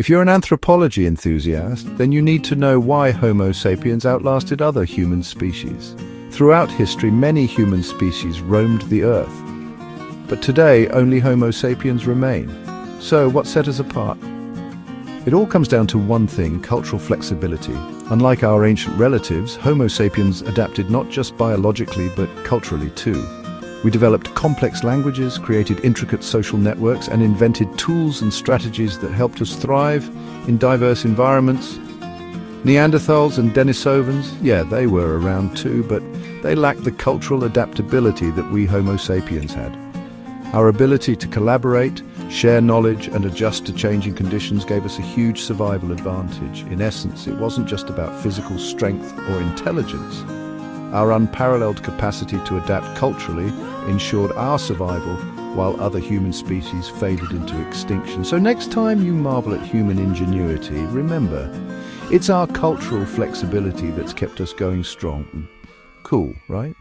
If you're an anthropology enthusiast, then you need to know why Homo sapiens outlasted other human species. Throughout history, many human species roamed the Earth. But today, only Homo sapiens remain. So, what set us apart? It all comes down to one thing, cultural flexibility. Unlike our ancient relatives, Homo sapiens adapted not just biologically, but culturally too. We developed complex languages, created intricate social networks, and invented tools and strategies that helped us thrive in diverse environments. Neanderthals and Denisovans, yeah, they were around too, but they lacked the cultural adaptability that we Homo sapiens had. Our ability to collaborate, share knowledge and adjust to changing conditions gave us a huge survival advantage. In essence, it wasn't just about physical strength or intelligence. Our unparalleled capacity to adapt culturally ensured our survival while other human species faded into extinction. So next time you marvel at human ingenuity, remember, it's our cultural flexibility that's kept us going strong. Cool, right?